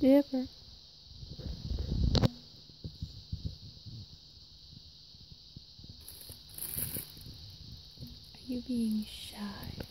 Dipper. Are you being shy?